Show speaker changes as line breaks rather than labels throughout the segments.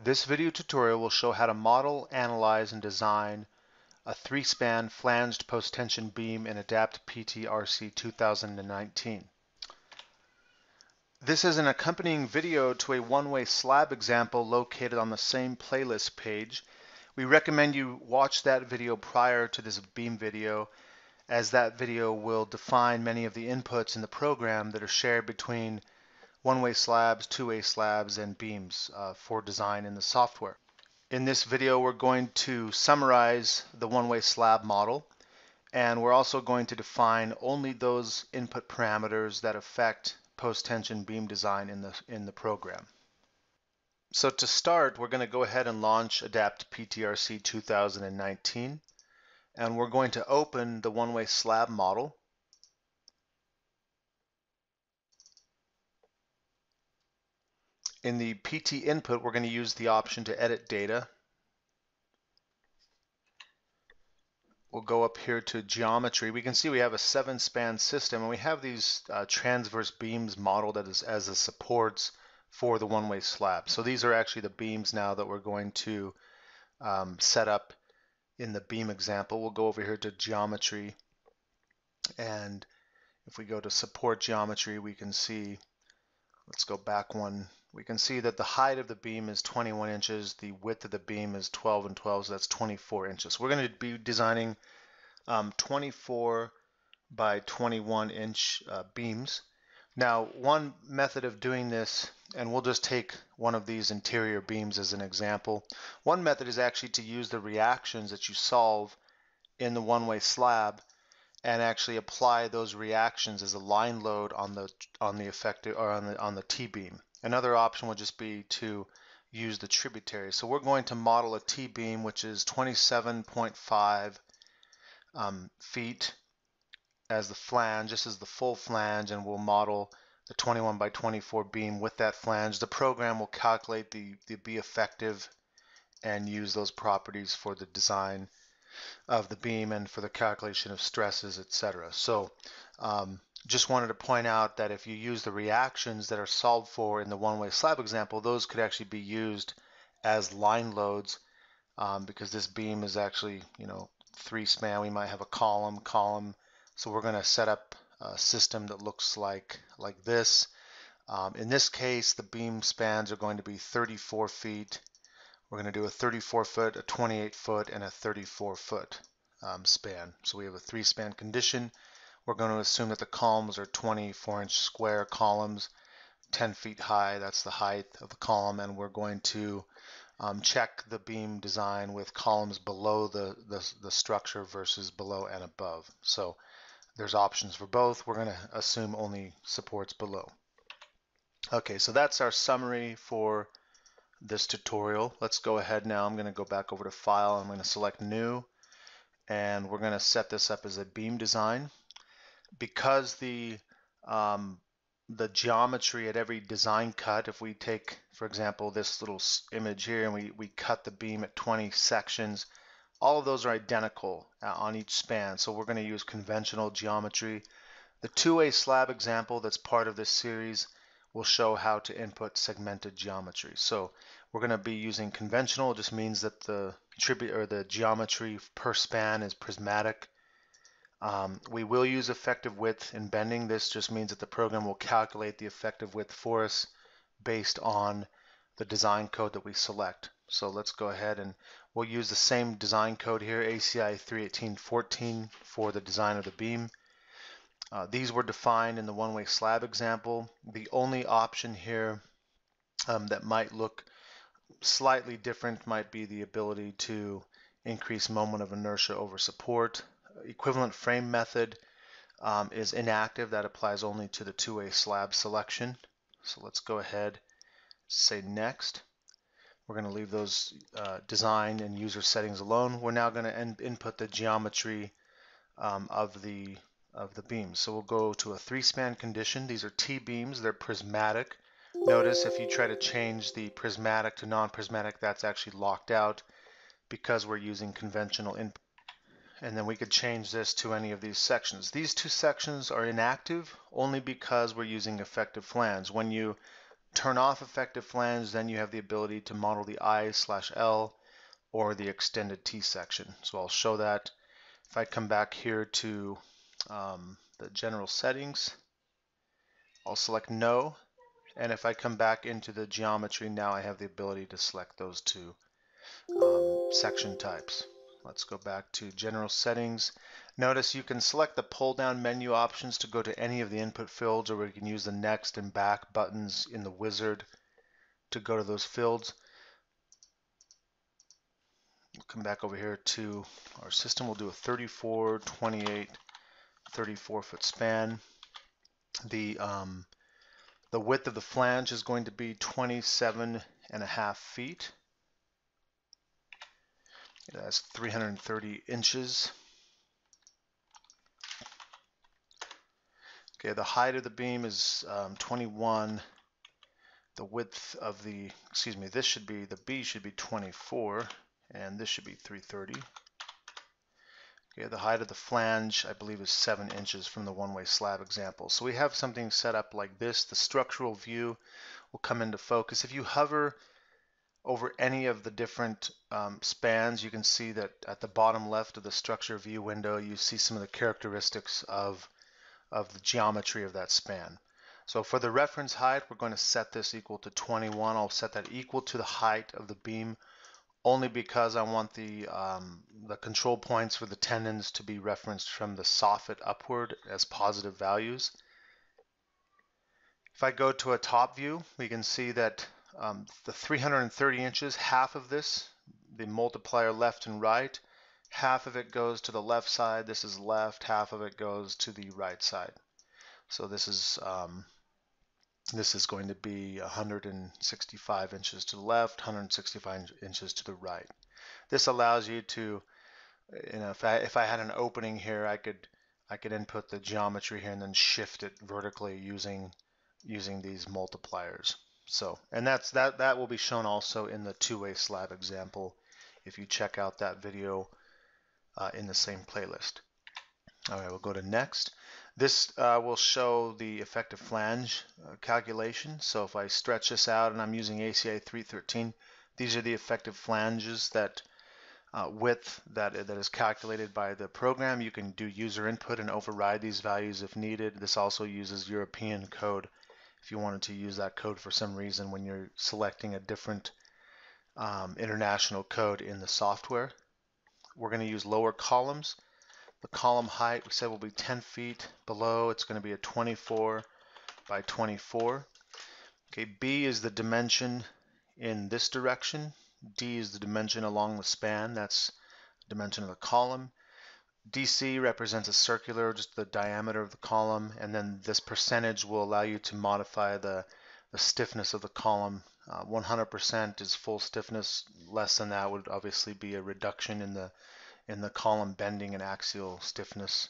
This video tutorial will show how to model, analyze, and design a three-span flanged post-tension beam in ADAPT PT-RC 2019. This is an accompanying video to a one-way slab example located on the same playlist page. We recommend you watch that video prior to this beam video as that video will define many of the inputs in the program that are shared between one-way slabs, two-way slabs, and beams uh, for design in the software. In this video, we're going to summarize the one-way slab model, and we're also going to define only those input parameters that affect post-tension beam design in the, in the program. So to start, we're going to go ahead and launch ADAPT PTRC 2019, and we're going to open the one-way slab model In the PT input, we're going to use the option to edit data. We'll go up here to geometry. We can see we have a seven span system and we have these uh, transverse beams modeled as, as the supports for the one-way slab. So these are actually the beams now that we're going to um, set up in the beam example. We'll go over here to geometry and if we go to support geometry we can see let's go back one we can see that the height of the beam is 21 inches, the width of the beam is 12 and 12, so that's 24 inches. We're going to be designing um, 24 by 21 inch uh, beams. Now, one method of doing this, and we'll just take one of these interior beams as an example. One method is actually to use the reactions that you solve in the one-way slab and actually apply those reactions as a line load on the on the effective or on the on the T-beam. Another option would just be to use the tributary. So we're going to model a T-beam which is 27.5 um, feet as the flange. This is the full flange and we'll model the 21 by 24 beam with that flange. The program will calculate the, the B effective and use those properties for the design of the beam and for the calculation of stresses, etc. So um, just wanted to point out that if you use the reactions that are solved for in the one-way slab example, those could actually be used as line loads um, because this beam is actually, you know, three span. We might have a column, column. So we're going to set up a system that looks like, like this. Um, in this case, the beam spans are going to be 34 feet. We're going to do a 34 foot, a 28 foot, and a 34 foot um, span. So we have a three span condition. We're going to assume that the columns are 24 inch square columns, 10 feet high, that's the height of the column, and we're going to um, check the beam design with columns below the, the, the structure versus below and above. So there's options for both. We're going to assume only supports below. Okay, so that's our summary for this tutorial. Let's go ahead now. I'm going to go back over to File. I'm going to select New, and we're going to set this up as a beam design because the um, the geometry at every design cut, if we take, for example, this little image here and we, we cut the beam at 20 sections, all of those are identical uh, on each span. So we're going to use conventional geometry. The two-way slab example that's part of this series will show how to input segmented geometry. So we're going to be using conventional, it just means that the tribute or the geometry per span is prismatic. Um, we will use effective width in bending. This just means that the program will calculate the effective width for us based on the design code that we select. So let's go ahead and we'll use the same design code here, ACI 31814 for the design of the beam. Uh, these were defined in the one-way slab example. The only option here um, that might look slightly different might be the ability to increase moment of inertia over support equivalent frame method um, is inactive. That applies only to the two-way slab selection. So let's go ahead, say next. We're going to leave those uh, design and user settings alone. We're now going to input the geometry um, of the of the beams. So we'll go to a three-span condition. These are T-beams. They're prismatic. Notice if you try to change the prismatic to non-prismatic, that's actually locked out because we're using conventional input and then we could change this to any of these sections. These two sections are inactive only because we're using effective flange. When you turn off effective flange, then you have the ability to model the I slash L or the extended T section. So I'll show that. If I come back here to um, the general settings, I'll select no. And if I come back into the geometry, now I have the ability to select those two um, section types. Let's go back to general settings. Notice you can select the pull down menu options to go to any of the input fields or we can use the next and back buttons in the wizard to go to those fields. We'll come back over here to our system. We'll do a 34, 28, 34 foot span. The um, the width of the flange is going to be 27 and a half feet. That's 330 inches. Okay, the height of the beam is um, 21. The width of the, excuse me, this should be, the B should be 24, and this should be 330. Okay, the height of the flange, I believe, is 7 inches from the one-way slab example. So we have something set up like this. The structural view will come into focus. If you hover over any of the different um, spans, you can see that at the bottom left of the structure view window, you see some of the characteristics of, of the geometry of that span. So for the reference height, we're going to set this equal to 21. I'll set that equal to the height of the beam only because I want the, um, the control points for the tendons to be referenced from the soffit upward as positive values. If I go to a top view, we can see that um, the 330 inches, half of this, the multiplier left and right, half of it goes to the left side, this is left, half of it goes to the right side. So this is um, this is going to be 165 inches to the left, 165 inches to the right. This allows you to, you know, if I, if I had an opening here, I could I could input the geometry here and then shift it vertically using using these multipliers. So, and that's that that will be shown also in the two-way slab example if you check out that video uh, in the same playlist. All right, we'll go to next. This uh, will show the effective flange uh, calculation. So if I stretch this out and I'm using ACI 313, these are the effective flanges that uh, width that, that is calculated by the program. You can do user input and override these values if needed. This also uses European code if you wanted to use that code for some reason when you're selecting a different um, international code in the software. We're going to use lower columns. The column height we said will be 10 feet. Below it's going to be a 24 by 24. Okay, B is the dimension in this direction. D is the dimension along the span. That's the dimension of the column. DC represents a circular, just the diameter of the column, and then this percentage will allow you to modify the, the stiffness of the column. 100% uh, is full stiffness. Less than that would obviously be a reduction in the in the column bending and axial stiffness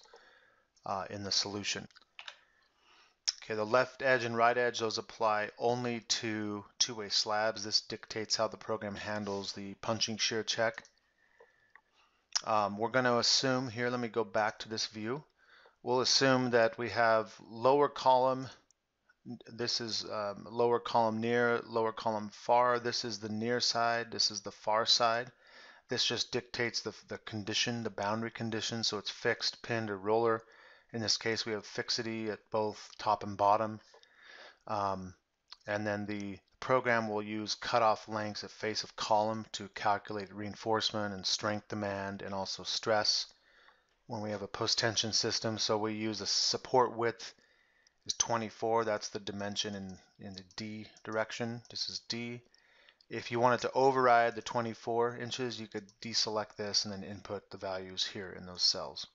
uh, in the solution. Okay, the left edge and right edge, those apply only to two-way slabs. This dictates how the program handles the punching shear check. Um, we're going to assume here, let me go back to this view. We'll assume that we have lower column, this is um, lower column near, lower column far. This is the near side, this is the far side. This just dictates the, the condition, the boundary condition, so it's fixed, pinned, or roller. In this case, we have fixity at both top and bottom. Um, and then the program will use cutoff lengths at face of column to calculate reinforcement and strength demand and also stress when we have a post-tension system. So we use a support width is 24. That's the dimension in, in the D direction. This is D. If you wanted to override the 24 inches, you could deselect this and then input the values here in those cells.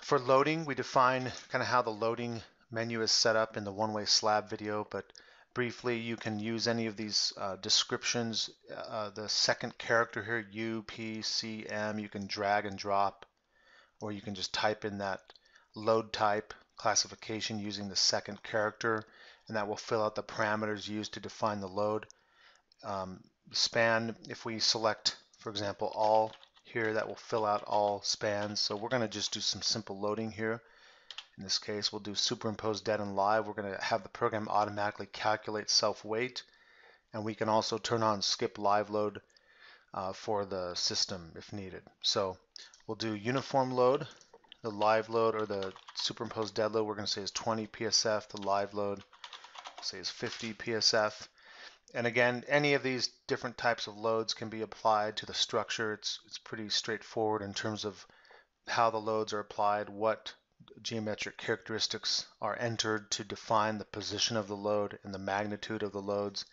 For loading, we define kind of how the loading menu is set up in the one-way slab video, but briefly you can use any of these uh, descriptions. Uh, the second character here, U, P, C, M, you can drag and drop, or you can just type in that load type classification using the second character, and that will fill out the parameters used to define the load. Um, span, if we select, for example, all here, that will fill out all spans. So we're going to just do some simple loading here In this case, we'll do superimpose dead and live. We're going to have the program automatically calculate self-weight. And we can also turn on skip live load uh, for the system if needed. So we'll do uniform load. The live load or the superimposed dead load we're going to say is 20 PSF. The live load say is 50 PSF. And again, any of these different types of loads can be applied to the structure. It's, it's pretty straightforward in terms of how the loads are applied, what geometric characteristics are entered to define the position of the load and the magnitude of the loads.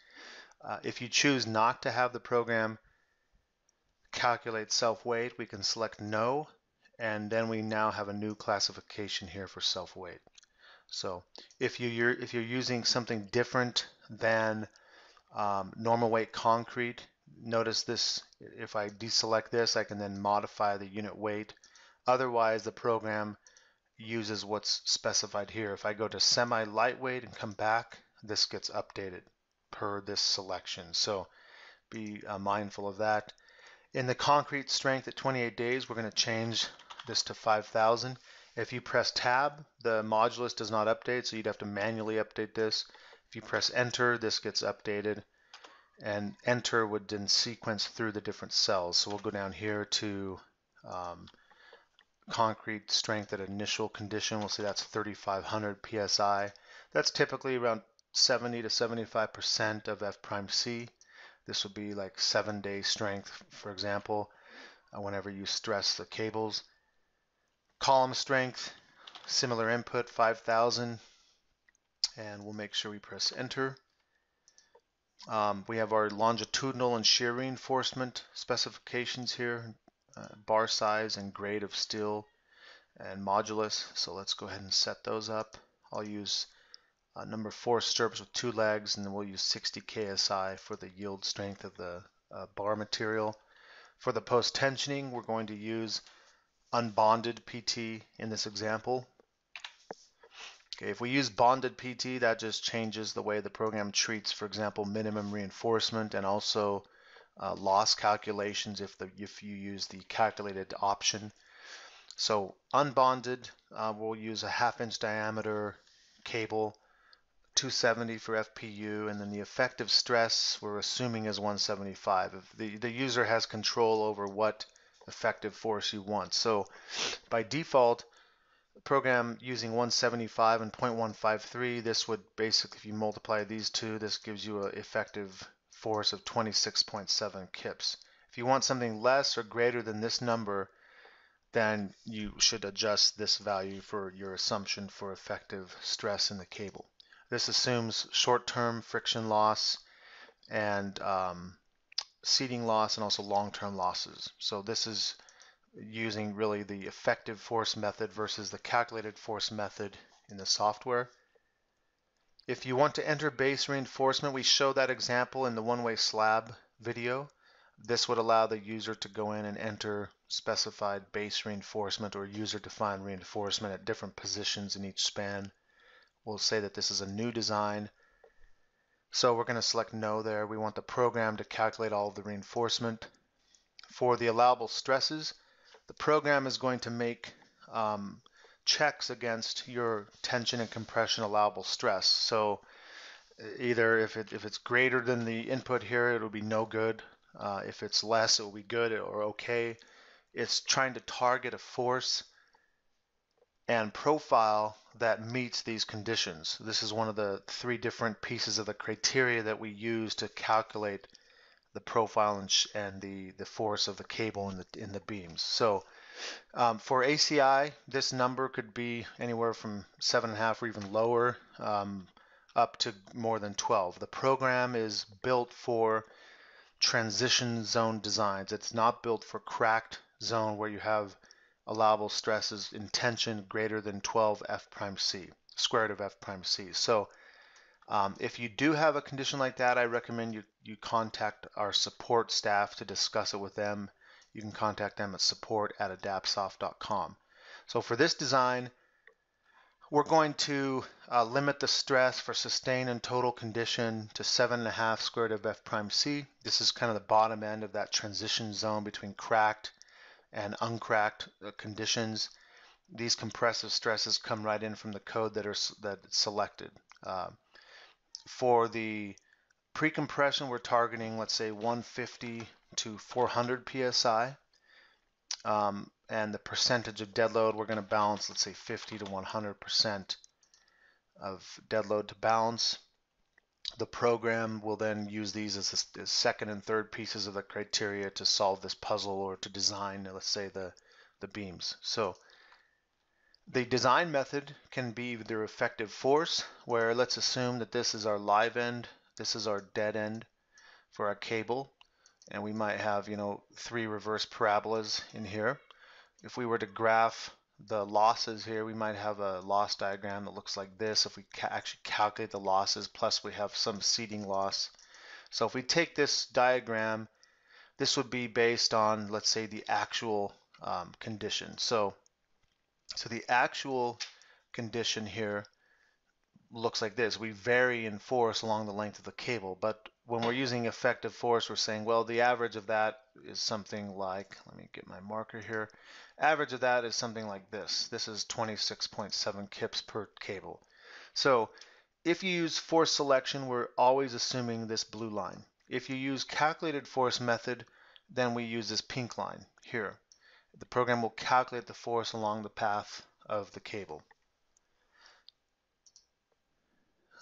Uh, if you choose not to have the program calculate self-weight, we can select no, and then we now have a new classification here for self-weight. So if, you, are if you're using something different than um, normal weight concrete. Notice this, if I deselect this, I can then modify the unit weight. Otherwise, the program uses what's specified here. If I go to semi-lightweight and come back, this gets updated per this selection. So be uh, mindful of that. In the concrete strength at 28 days, we're going to change this to 5,000. If you press tab, the modulus does not update, so you'd have to manually update this. If you press enter, this gets updated and enter would then sequence through the different cells. So we'll go down here to um, concrete strength at initial condition. We'll see that's 3,500 PSI. That's typically around 70 to 75% of F prime C. This would be like seven day strength, for example, uh, whenever you stress the cables. Column strength, similar input, 5,000 and we'll make sure we press enter. Um, we have our longitudinal and shear reinforcement specifications here, bar size and grade of steel and modulus. So let's go ahead and set those up. I'll use uh, number four stirrups with two legs and then we'll use 60 KSI for the yield strength of the uh, bar material. For the post tensioning, we're going to use unbonded PT in this example. Okay, if we use bonded PT, that just changes the way the program treats, for example, minimum reinforcement and also uh, loss calculations if, the, if you use the calculated option. So unbonded, uh, we'll use a half inch diameter cable, 270 for FPU, and then the effective stress we're assuming is 175. If the, the user has control over what effective force you want. So by default, program using 175 and 0.153, this would basically, if you multiply these two, this gives you an effective force of 26.7 kips. If you want something less or greater than this number, then you should adjust this value for your assumption for effective stress in the cable. This assumes short-term friction loss and um, seating loss and also long-term losses. So this is using really the effective force method versus the calculated force method in the software. If you want to enter base reinforcement, we show that example in the one-way slab video. This would allow the user to go in and enter specified base reinforcement or user-defined reinforcement at different positions in each span. We'll say that this is a new design. So we're going to select no there. We want the program to calculate all of the reinforcement. For the allowable stresses, the program is going to make um, checks against your tension and compression allowable stress. So either if, it, if it's greater than the input here, it'll be no good. Uh, if it's less, it will be good or okay. It's trying to target a force and profile that meets these conditions. This is one of the three different pieces of the criteria that we use to calculate the profile and, and the, the force of the cable in the, in the beams. So um, for ACI, this number could be anywhere from seven and a half or even lower um, up to more than 12. The program is built for transition zone designs. It's not built for cracked zone where you have allowable stresses in tension greater than 12 F prime C, square root of F prime C. So um, if you do have a condition like that, I recommend you, you contact our support staff to discuss it with them. You can contact them at support at adaptsoft.com. So for this design, we're going to uh, limit the stress for sustained and total condition to 7.5 square root of F prime C. This is kind of the bottom end of that transition zone between cracked and uncracked uh, conditions. these compressive stresses come right in from the code that are that selected. Uh, for the pre-compression, we're targeting, let's say, 150 to 400 psi. Um, and the percentage of dead load, we're going to balance, let's say, 50 to 100% of dead load to balance. The program will then use these as the second and third pieces of the criteria to solve this puzzle or to design, let's say, the, the beams. So the design method can be either effective force, where let's assume that this is our live end, this is our dead end for our cable, and we might have, you know, three reverse parabolas in here. If we were to graph the losses here, we might have a loss diagram that looks like this if we ca actually calculate the losses, plus we have some seating loss. So if we take this diagram, this would be based on, let's say, the actual um, condition. So, so the actual condition here looks like this. We vary in force along the length of the cable, but when we're using effective force, we're saying, well, the average of that is something like, let me get my marker here. Average of that is something like this. This is 26.7 kips per cable. So if you use force selection, we're always assuming this blue line. If you use calculated force method, then we use this pink line here. The program will calculate the force along the path of the cable.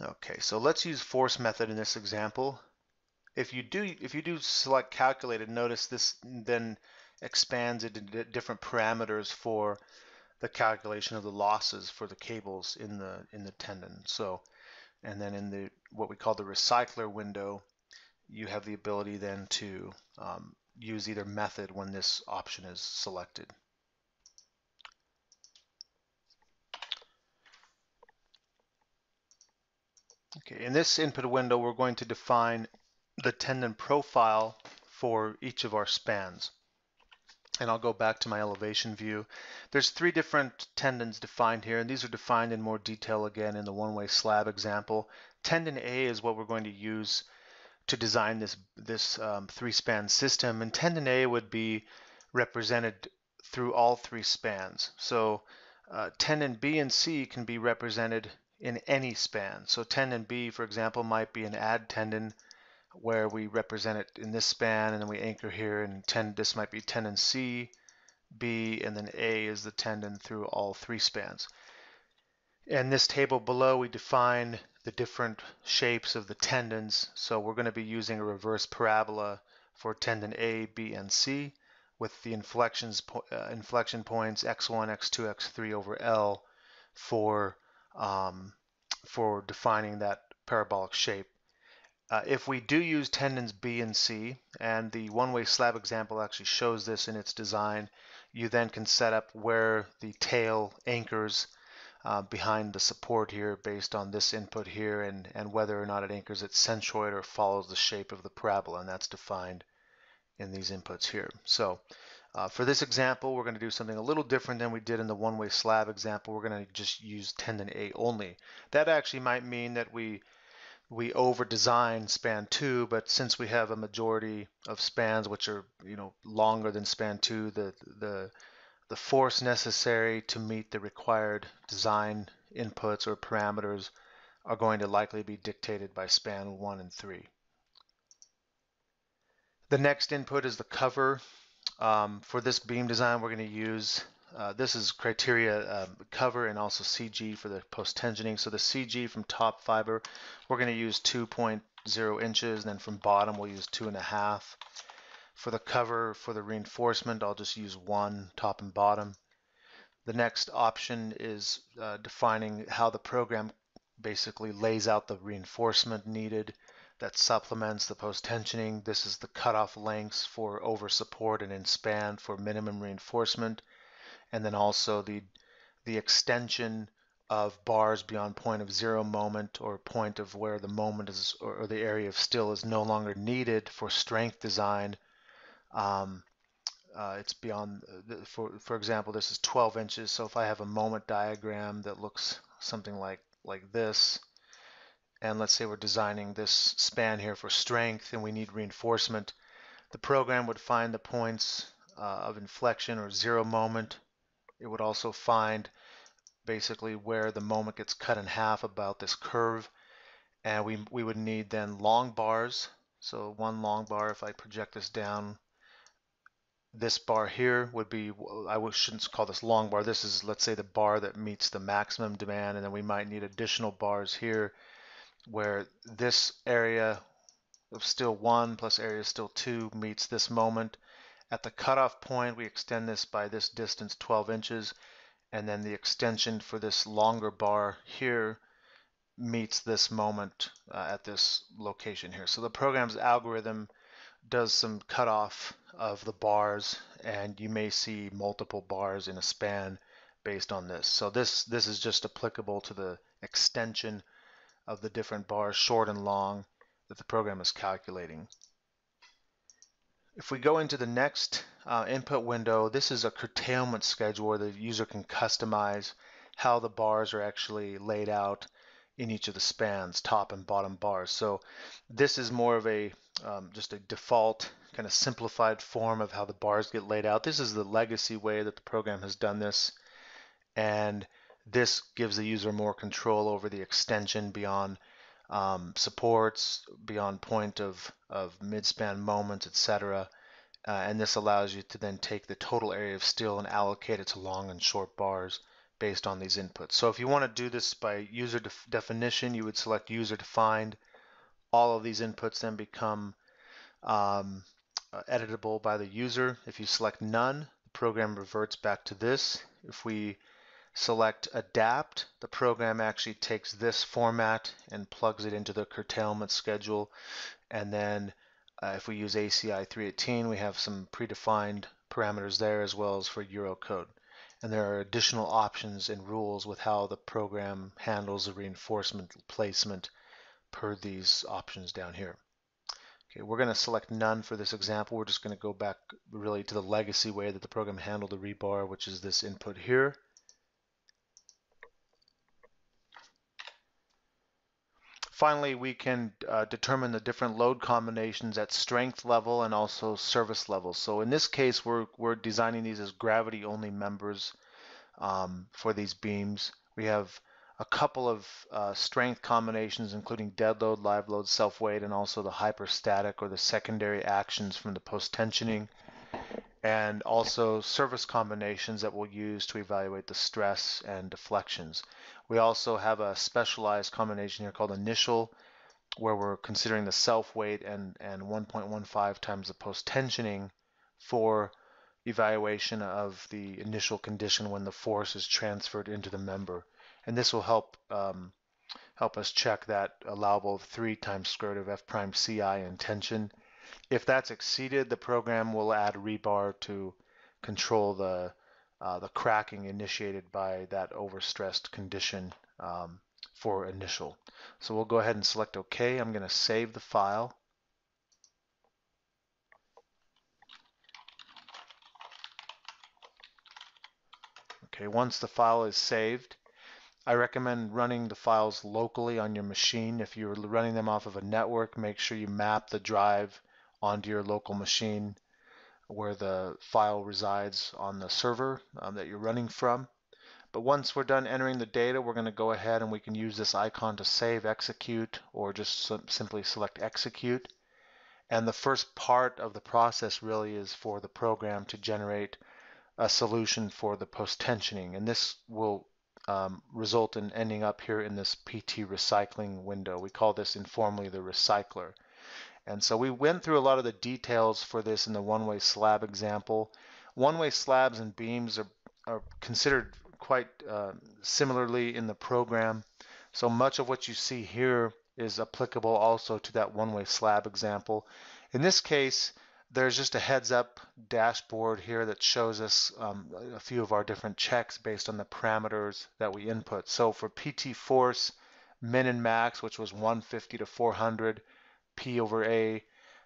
Okay, so let's use force method in this example. If you do if you do select calculated, notice this then expands into different parameters for the calculation of the losses for the cables in the in the tendon. So, and then in the what we call the recycler window, you have the ability then to um, use either method when this option is selected. Okay, in this input window, we're going to define the tendon profile for each of our spans and I'll go back to my elevation view. There's three different tendons defined here, and these are defined in more detail again in the one-way slab example. Tendon A is what we're going to use to design this, this um, three-span system, and tendon A would be represented through all three spans. So uh, tendon B and C can be represented in any span. So tendon B, for example, might be an add tendon where we represent it in this span and then we anchor here and tend this might be tendon C, B, and then A is the tendon through all three spans. In this table below we define the different shapes of the tendons. So we're going to be using a reverse parabola for tendon A, B, and C with the inflections uh, inflection points x1, x2, x3 over L for um, for defining that parabolic shape. Uh, if we do use tendons B and C, and the one-way slab example actually shows this in its design, you then can set up where the tail anchors uh, behind the support here based on this input here and, and whether or not it anchors at centroid or follows the shape of the parabola, and that's defined in these inputs here. So uh, for this example, we're going to do something a little different than we did in the one-way slab example. We're going to just use tendon A only. That actually might mean that we we over design span two, but since we have a majority of spans which are you know longer than span two, the the the force necessary to meet the required design inputs or parameters are going to likely be dictated by span one and three. The next input is the cover. Um, for this beam design, we're going to use uh, this is criteria um, cover and also CG for the post-tensioning. So the CG from top fiber, we're going to use 2.0 inches, and then from bottom we'll use two and a half. For the cover, for the reinforcement, I'll just use one, top and bottom. The next option is uh, defining how the program basically lays out the reinforcement needed that supplements the post-tensioning. This is the cutoff lengths for over support and in span for minimum reinforcement and then also the the extension of bars beyond point of zero moment or point of where the moment is or, or the area of steel is no longer needed for strength design. Um, uh, it's beyond, the, for, for example, this is 12 inches. So if I have a moment diagram that looks something like, like this, and let's say we're designing this span here for strength and we need reinforcement, the program would find the points uh, of inflection or zero moment it would also find basically where the moment gets cut in half about this curve. And we, we would need then long bars. So one long bar, if I project this down, this bar here would be, I shouldn't call this long bar. This is, let's say, the bar that meets the maximum demand. And then we might need additional bars here where this area of steel 1 plus area steel 2 meets this moment. At the cutoff point, we extend this by this distance 12 inches, and then the extension for this longer bar here meets this moment uh, at this location here. So the program's algorithm does some cutoff of the bars, and you may see multiple bars in a span based on this. So this, this is just applicable to the extension of the different bars, short and long, that the program is calculating. If we go into the next uh, input window, this is a curtailment schedule where the user can customize how the bars are actually laid out in each of the spans, top and bottom bars. So this is more of a um, just a default kind of simplified form of how the bars get laid out. This is the legacy way that the program has done this. And this gives the user more control over the extension beyond um, supports, beyond point of, of midspan moments, etc. Uh, and this allows you to then take the total area of steel and allocate it to long and short bars based on these inputs. So if you want to do this by user def definition, you would select user defined. All of these inputs then become um, uh, editable by the user. If you select none, the program reverts back to this. If we select adapt, the program actually takes this format and plugs it into the curtailment schedule. And then uh, if we use ACI 318, we have some predefined parameters there as well as for Eurocode. And there are additional options and rules with how the program handles the reinforcement placement per these options down here. Okay, we're going to select none for this example. We're just going to go back really to the legacy way that the program handled the rebar, which is this input here. Finally, we can uh, determine the different load combinations at strength level and also service level. So in this case, we're, we're designing these as gravity only members um, for these beams. We have a couple of uh, strength combinations, including dead load, live load, self weight, and also the hyperstatic or the secondary actions from the post tensioning, and also service combinations that we'll use to evaluate the stress and deflections. We also have a specialized combination here called initial, where we're considering the self weight and, and 1.15 times the post tensioning for evaluation of the initial condition when the force is transferred into the member. And this will help um, help us check that allowable 3 times square root of f prime ci in tension. If that's exceeded, the program will add rebar to control the uh, the cracking initiated by that overstressed condition um, for initial. So we'll go ahead and select OK. I'm going to save the file. Okay, once the file is saved, I recommend running the files locally on your machine. If you're running them off of a network, make sure you map the drive onto your local machine where the file resides on the server um, that you're running from. But once we're done entering the data, we're going to go ahead and we can use this icon to save, execute, or just simply select execute. And the first part of the process really is for the program to generate a solution for the post-tensioning. And this will um, result in ending up here in this PT recycling window. We call this informally the recycler. And so we went through a lot of the details for this in the one-way slab example. One-way slabs and beams are, are considered quite uh, similarly in the program. So much of what you see here is applicable also to that one-way slab example. In this case, there's just a heads up dashboard here that shows us um, a few of our different checks based on the parameters that we input. So for PT force, min and max, which was 150 to 400, P over A.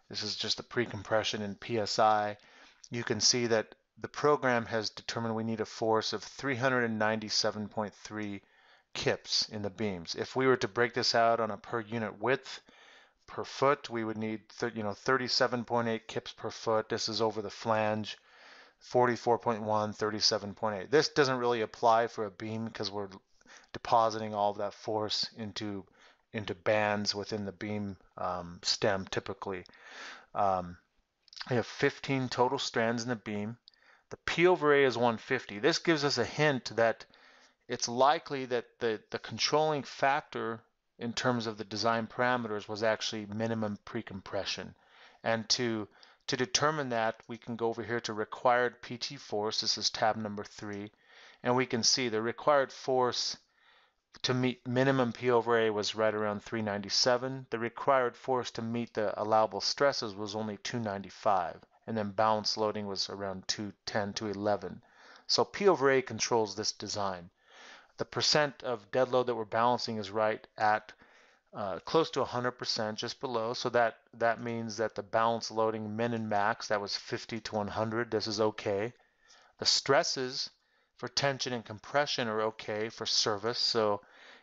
This is just the precompression in PSI. You can see that the program has determined we need a force of 397.3 kips in the beams. If we were to break this out on a per unit width per foot, we would need you know 37.8 kips per foot. This is over the flange. 44.1, 37.8. This doesn't really apply for a beam because we're depositing all of that force into into bands within the beam um, stem typically. Um, we have 15 total strands in the beam. The P over A is 150. This gives us a hint that it's likely that the, the controlling factor in terms of the design parameters was actually minimum precompression. And to to determine that, we can go over here to required PT force. This is tab number three. And we can see the required force to meet minimum P over A was right around 397. The required force to meet the allowable stresses was only 295. And then balance loading was around 210 to 11. So P over A controls this design. The percent of dead load that we're balancing is right at uh, close to 100%, just below. So that, that means that the balance loading min and max, that was 50 to 100. This is okay. The stresses for tension and compression are okay for service. So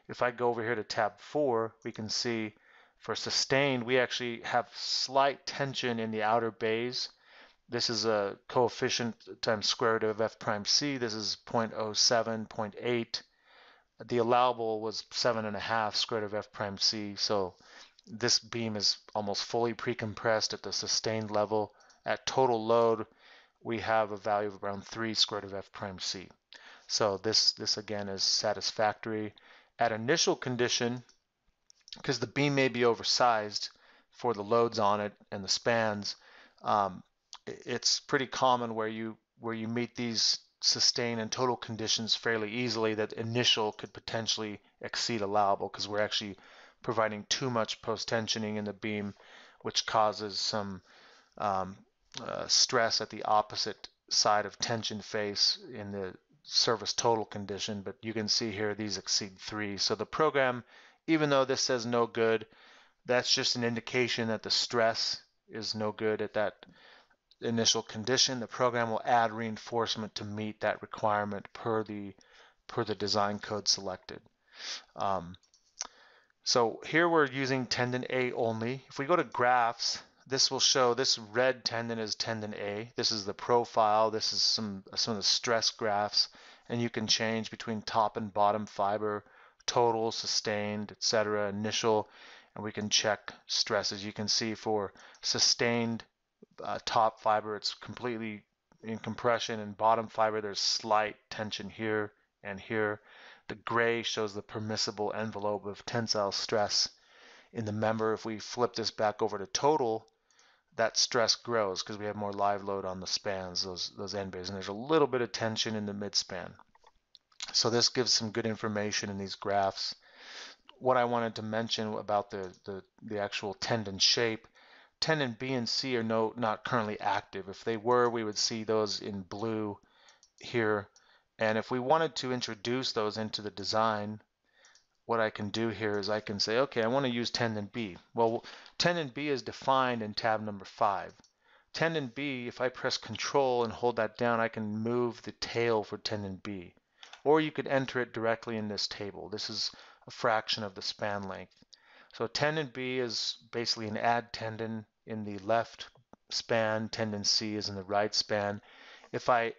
if I go over here to tab 4, we can see for sustained, we actually have slight tension in the outer bays. This is a coefficient times square root of f prime c. This is 0.07, 0.8 the allowable was seven and a half square root of f prime c. So this beam is almost fully pre-compressed at the sustained level. At total load, we have a value of around three square root of f prime c. So this, this again is satisfactory. At initial condition, because the beam may be oversized for the loads on it and the spans, um, it's pretty common where you where you meet these sustain and total conditions fairly easily that initial could potentially exceed allowable because we're actually providing too much post-tensioning in the beam which causes some um, uh, stress at the opposite side of tension face in the service total condition but you can see here these exceed three so the program even though this says no good that's just an indication that the stress is no good at that initial condition, the program will add reinforcement to meet that requirement per the per the design code selected. Um, so here we're using tendon A only. If we go to graphs, this will show this red tendon is tendon A. This is the profile. This is some some of the stress graphs, and you can change between top and bottom fiber, total, sustained, etc., initial, and we can check stresses. You can see for sustained uh, top fiber, it's completely in compression, and bottom fiber, there's slight tension here and here. The gray shows the permissible envelope of tensile stress in the member. If we flip this back over to total, that stress grows because we have more live load on the spans, those, those end bays, and there's a little bit of tension in the midspan. So this gives some good information in these graphs. What I wanted to mention about the, the, the actual tendon shape tendon B and C are no, not currently active. If they were, we would see those in blue here. And if we wanted to introduce those into the design, what I can do here is I can say, okay, I want to use tendon B. Well, tendon B is defined in tab number five. Tendon B, if I press control and hold that down, I can move the tail for tendon B. Or you could enter it directly in this table. This is a fraction of the span length. So tendon B is basically an add tendon in the left span, tendon C is in the right span. If I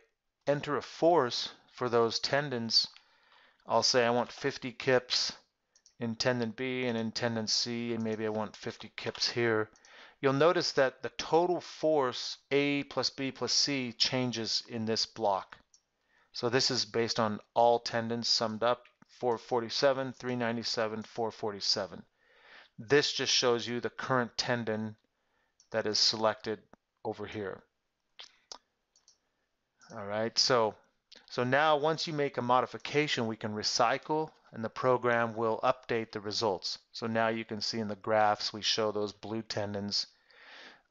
enter a force for those tendons, I'll say I want 50 kips in tendon B and in tendon C, and maybe I want 50 kips here. You'll notice that the total force A plus B plus C changes in this block. So this is based on all tendons summed up, 447, 397, 447. This just shows you the current tendon that is selected over here. All right, so, so now once you make a modification, we can recycle and the program will update the results. So now you can see in the graphs, we show those blue tendons.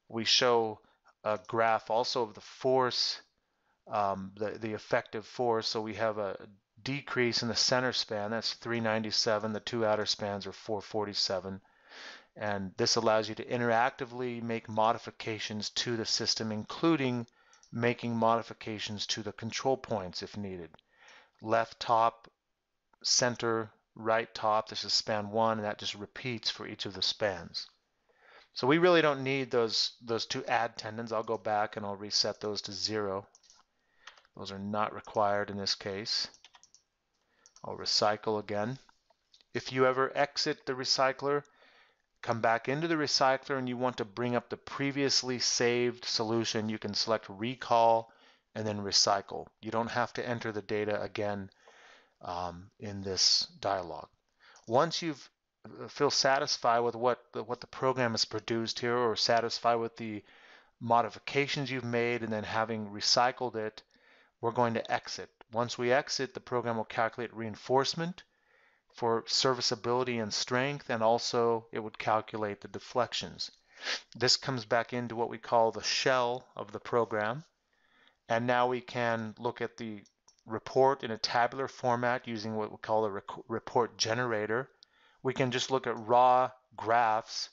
We show a graph also of the force, um, the, the effective force. So we have a decrease in the center span, that's 397. The two outer spans are 447. And this allows you to interactively make modifications to the system, including making modifications to the control points if needed. Left top, center, right top, this is span one, and that just repeats for each of the spans. So we really don't need those, those two add tendons. I'll go back and I'll reset those to zero. Those are not required in this case. I'll recycle again. If you ever exit the recycler, come back into the recycler and you want to bring up the previously saved solution, you can select recall and then recycle. You don't have to enter the data again um, in this dialog. Once you uh, feel satisfied with what the, what the program has produced here or satisfied with the modifications you've made and then having recycled it, we're going to exit. Once we exit, the program will calculate reinforcement for serviceability and strength, and also it would calculate the deflections. This comes back into what we call the shell of the program. And now we can look at the report in a tabular format using what we call a report generator. We can just look at raw graphs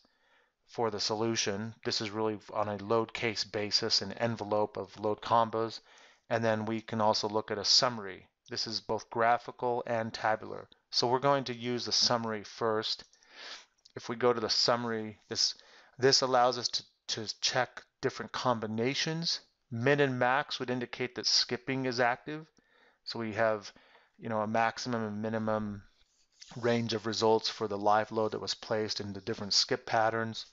for the solution. This is really on a load case basis, an envelope of load combos. And then we can also look at a summary. This is both graphical and tabular. So we're going to use the summary first. If we go to the summary, this, this allows us to, to check different combinations. Min and max would indicate that skipping is active. So we have you know, a maximum and minimum range of results for the live load that was placed in the different skip patterns.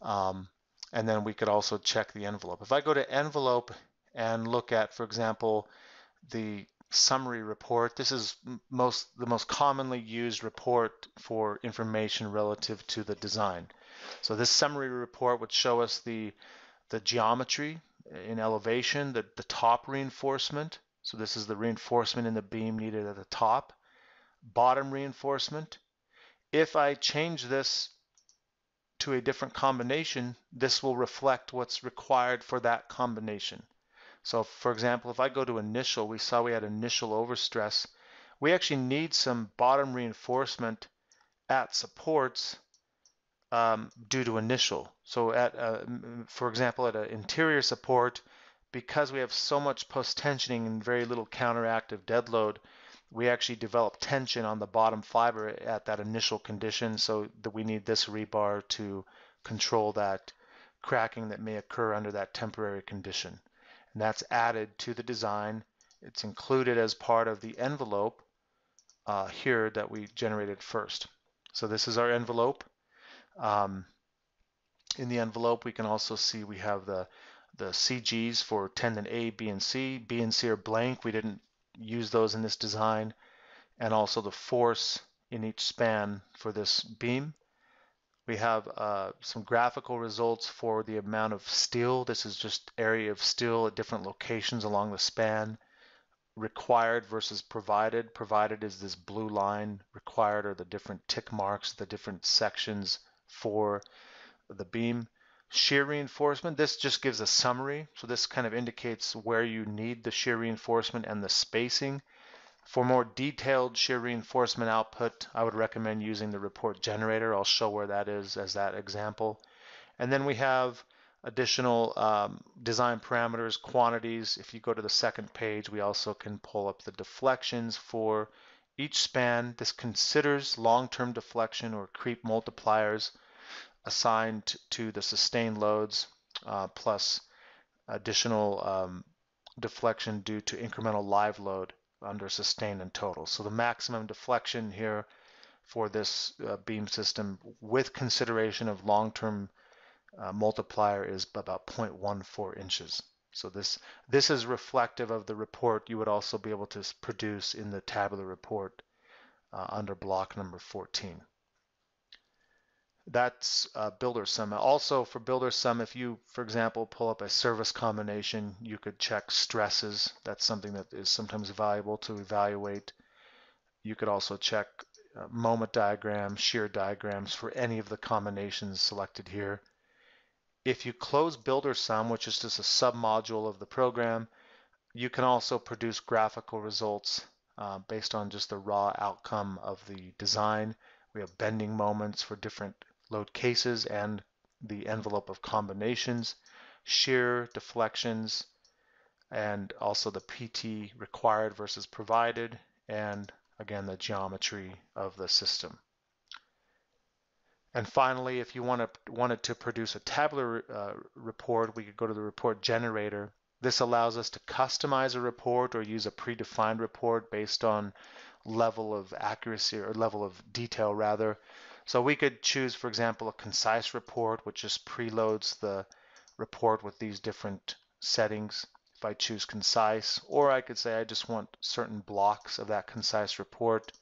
Um, and then we could also check the envelope. If I go to envelope and look at, for example, the summary report, this is most the most commonly used report for information relative to the design. So this summary report would show us the the geometry in elevation, the, the top reinforcement. So this is the reinforcement in the beam needed at the top. Bottom reinforcement. If I change this to a different combination, this will reflect what's required for that combination. So for example, if I go to initial, we saw we had initial overstress. We actually need some bottom reinforcement at supports um, due to initial. So at, uh, for example, at an interior support, because we have so much post-tensioning and very little counteractive dead load, we actually develop tension on the bottom fiber at that initial condition so that we need this rebar to control that cracking that may occur under that temporary condition. And that's added to the design. It's included as part of the envelope uh, here that we generated first. So this is our envelope. Um, in the envelope, we can also see we have the the CGs for tendon A, B, and C. B and C are blank. We didn't use those in this design and also the force in each span for this beam. We have uh, some graphical results for the amount of steel. This is just area of steel at different locations along the span. Required versus provided. Provided is this blue line. Required are the different tick marks, the different sections for the beam. Shear reinforcement, this just gives a summary. So this kind of indicates where you need the shear reinforcement and the spacing. For more detailed shear reinforcement output, I would recommend using the report generator. I'll show where that is as that example. And then we have additional um, design parameters, quantities. If you go to the second page, we also can pull up the deflections for each span. This considers long-term deflection or creep multipliers assigned to the sustained loads uh, plus additional um, deflection due to incremental live load under sustained and total. So the maximum deflection here for this uh, beam system with consideration of long-term uh, multiplier is about 0.14 inches. So this, this is reflective of the report you would also be able to produce in the tabular report uh, under block number 14. That's uh, BUILDERSum. Also for BUILDERSum, if you, for example, pull up a service combination, you could check stresses. That's something that is sometimes valuable to evaluate. You could also check uh, moment diagrams, shear diagrams for any of the combinations selected here. If you close BUILDERSum, which is just a submodule of the program, you can also produce graphical results uh, based on just the raw outcome of the design. We have bending moments for different load cases and the envelope of combinations, shear, deflections, and also the PT required versus provided, and again, the geometry of the system. And finally, if you want to, wanted to produce a tabular uh, report, we could go to the report generator This allows us to customize a report or use a predefined report based on level of accuracy or level of detail rather. So we could choose, for example, a concise report, which just preloads the report with these different settings. If I choose concise, or I could say I just want certain blocks of that concise report.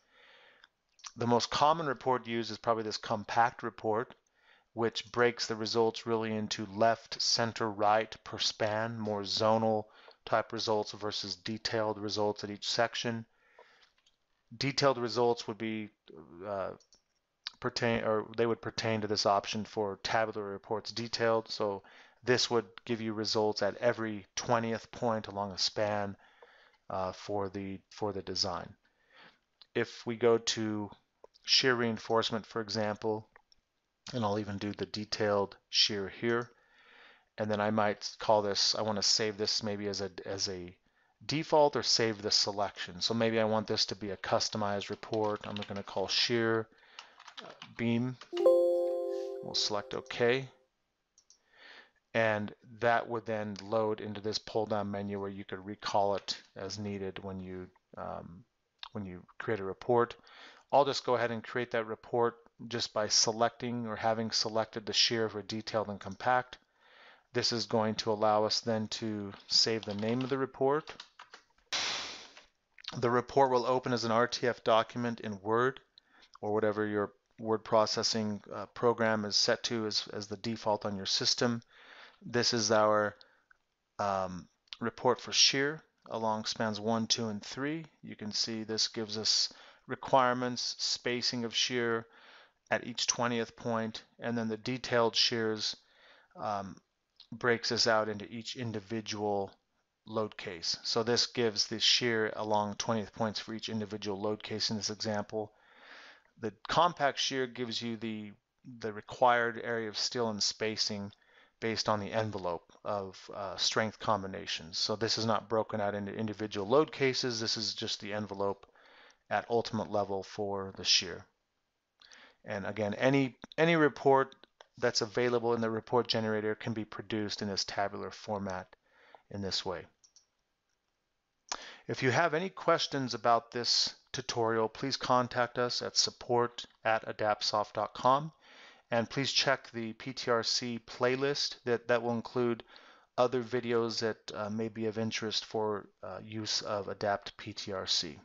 The most common report used is probably this compact report, which breaks the results really into left, center, right per span, more zonal type results versus detailed results at each section. Detailed results would be uh, pertain or they would pertain to this option for tabular reports detailed. So this would give you results at every 20th point along a span uh, for the for the design. If we go to shear reinforcement, for example, and I'll even do the detailed shear here. And then I might call this, I want to save this maybe as a, as a default or save the selection. So maybe I want this to be a customized report. I'm going to call shear beam. We'll select OK. And that would then load into this pull down menu where you could recall it as needed when you um, when you create a report. I'll just go ahead and create that report just by selecting or having selected the shear for detailed and compact. This is going to allow us then to save the name of the report. The report will open as an RTF document in Word or whatever your word processing uh, program is set to as, as the default on your system. This is our um, report for shear along spans 1, 2, and 3. You can see this gives us requirements, spacing of shear, at each 20th point, and then the detailed shears um, breaks this out into each individual load case. So this gives the shear along 20th points for each individual load case in this example. The compact shear gives you the, the required area of steel and spacing based on the envelope of uh, strength combinations. So this is not broken out into individual load cases. This is just the envelope at ultimate level for the shear. And again, any, any report that's available in the report generator can be produced in this tabular format in this way. If you have any questions about this tutorial, please contact us at support at adaptsoft.com and please check the PTRC playlist that, that will include other videos that uh, may be of interest for uh, use of ADAPT PTRC.